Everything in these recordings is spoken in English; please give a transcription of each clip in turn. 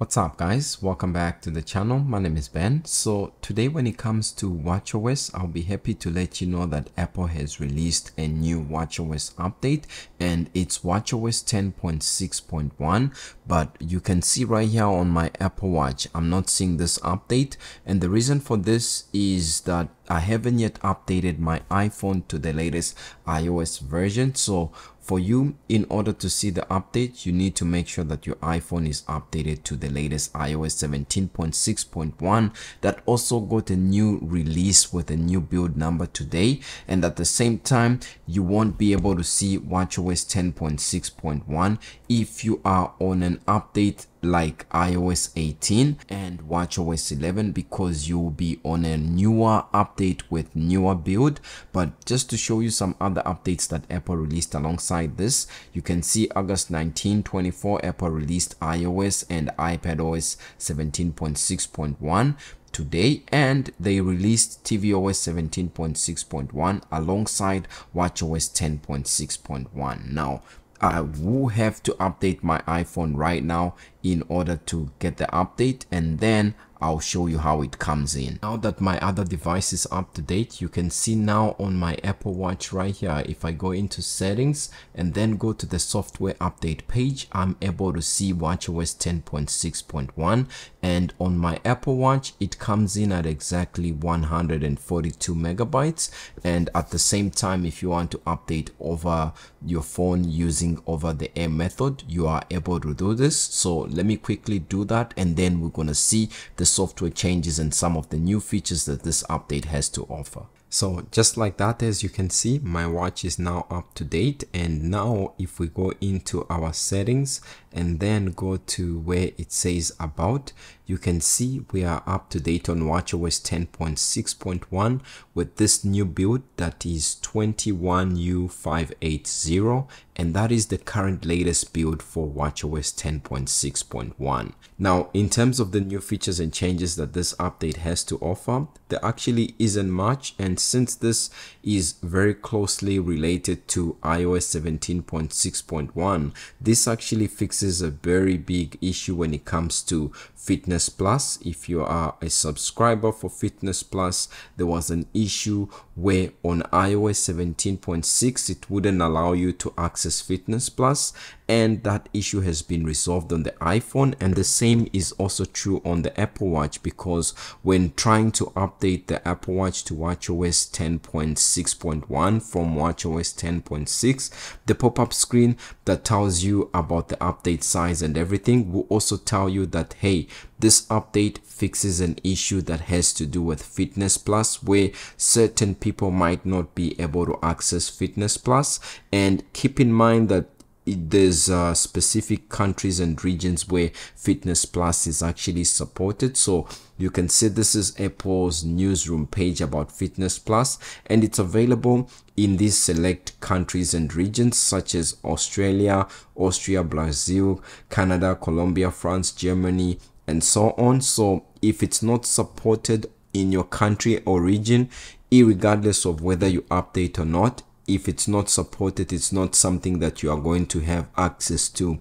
What's up guys, welcome back to the channel, my name is Ben. So today when it comes to watchOS, I'll be happy to let you know that Apple has released a new watchOS update and it's watchOS 10.6.1 but you can see right here on my Apple Watch, I'm not seeing this update. And the reason for this is that I haven't yet updated my iPhone to the latest iOS version. So for you in order to see the update you need to make sure that your iphone is updated to the latest ios 17.6.1 that also got a new release with a new build number today and at the same time you won't be able to see watchOS 10.6.1 if you are on an update like iOS 18 and watchOS 11 because you'll be on a newer update with newer build. But just to show you some other updates that Apple released alongside this you can see August 19 24 Apple released iOS and iPadOS 17.6.1 today and they released tvOS 17.6.1 alongside watchOS 10.6.1 now I will have to update my iPhone right now in order to get the update and then I'll show you how it comes in. Now that my other device is up to date, you can see now on my Apple Watch right here, if I go into settings and then go to the software update page, I'm able to see watchOS 10.6.1 and on my Apple Watch, it comes in at exactly 142 megabytes. And at the same time, if you want to update over your phone using over the air method, you are able to do this. So let me quickly do that and then we're going to see the software changes and some of the new features that this update has to offer. So just like that, as you can see, my watch is now up to date. And now if we go into our settings and then go to where it says about, you can see we are up to date on watchOS 10.6.1 with this new build that is 21U580 and that is the current latest build for watchOS 10.6.1. Now in terms of the new features and changes that this update has to offer, there actually isn't much and since this is very closely related to iOS 17.6.1, this actually fixes a very big issue when it comes to Fitness Plus. If you are a subscriber for Fitness Plus, there was an issue where on iOS 17.6 it wouldn't allow you to access Fitness Plus and that issue has been resolved on the iPhone and the same is also true on the Apple Watch because when trying to update the Apple Watch to watchOS 10.6.1 from watchOS 10.6 the pop-up screen that tells you about the update size and everything will also tell you that hey this update fixes an issue that has to do with Fitness Plus where certain people might not be able to access Fitness Plus. And keep in mind that there's uh, specific countries and regions where fitness plus is actually supported so you can see this is apple's newsroom page about fitness plus and it's available in these select countries and regions such as australia austria brazil canada colombia france germany and so on. So if it's not supported in your country or region regardless of whether you update or not if it's not supported it's not something that you are going to have access to.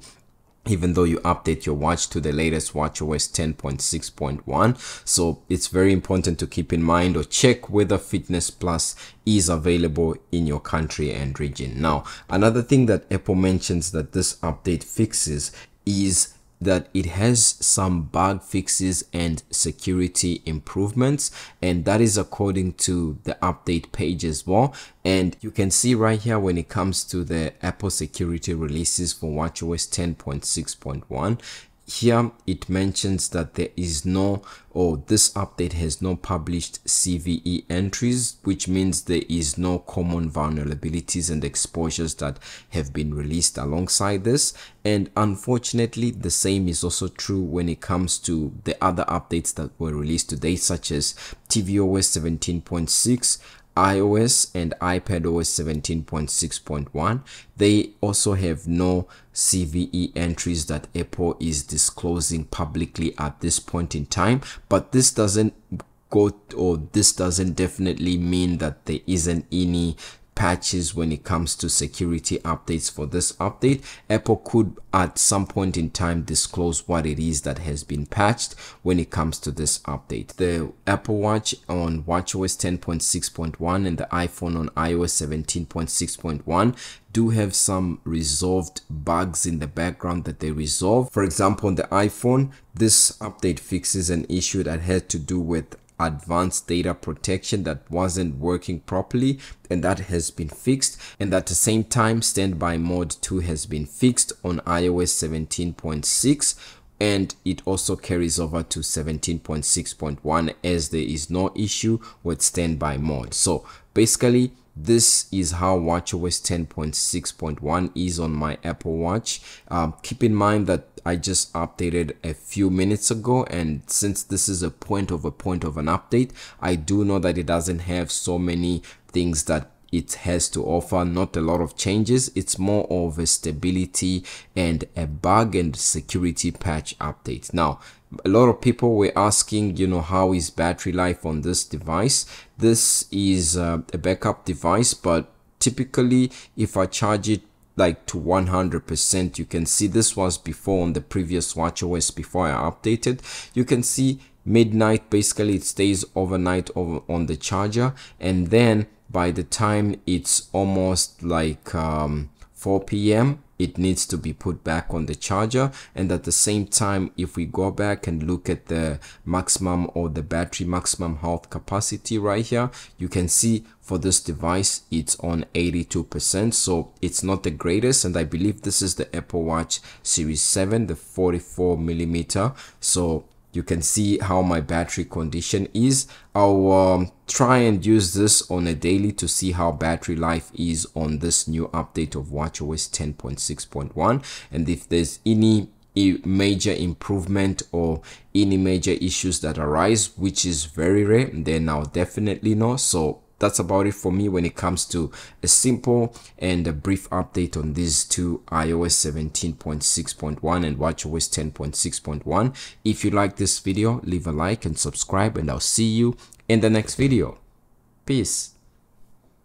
Even though you update your watch to the latest watchOS 10.6.1 so it's very important to keep in mind or check whether fitness plus is available in your country and region. Now another thing that apple mentions that this update fixes is that it has some bug fixes and security improvements and that is according to the update page as well. And you can see right here when it comes to the apple security releases for watchOS 10.6.1 here it mentions that there is no or this update has no published CVE entries which means there is no common vulnerabilities and exposures that have been released alongside this. And unfortunately the same is also true when it comes to the other updates that were released today such as tvOS 17.6 iOS and iPadOS 17.6.1. They also have no CVE entries that Apple is disclosing publicly at this point in time, but this doesn't go or this doesn't definitely mean that there isn't any patches when it comes to security updates for this update. Apple could at some point in time disclose what it is that has been patched when it comes to this update. The apple watch on watchOS 10.6.1 and the iphone on ios 17.6.1 do have some resolved bugs in the background that they resolve. For example on the iphone this update fixes an issue that had to do with advanced data protection that wasn't working properly and that has been fixed and at the same time standby mode 2 has been fixed on iOS 17.6 and it also carries over to 17.6.1 as there is no issue with standby mode so basically this is how watchOS 10.6.1 is on my Apple Watch. Um, keep in mind that I just updated a few minutes ago and since this is a point of a point of an update, I do know that it doesn't have so many things that it has to offer not a lot of changes. It's more of a stability and a bug and security patch update. Now a lot of people were asking you know how is battery life on this device? This is uh, a backup device but typically if i charge it like to 100% you can see this was before on the previous watch os before i updated. You can see midnight basically it stays overnight over on the charger. And then by the time it's almost like um, 4 p.m it needs to be put back on the charger. And at the same time if we go back and look at the maximum or the battery maximum health capacity right here you can see for this device it's on 82% so it's not the greatest. And I believe this is the Apple Watch Series 7 the 44 millimeter. So you can see how my battery condition is. I'll um, try and use this on a daily to see how battery life is on this new update of watchOS 10.6.1 and if there's any major improvement or any major issues that arise which is very rare then i'll definitely know. So that's about it for me when it comes to a simple and a brief update on these two iOS 17.6.1 and watchOS 10.6.1. If you like this video, leave a like and subscribe and I'll see you in the next video. Peace.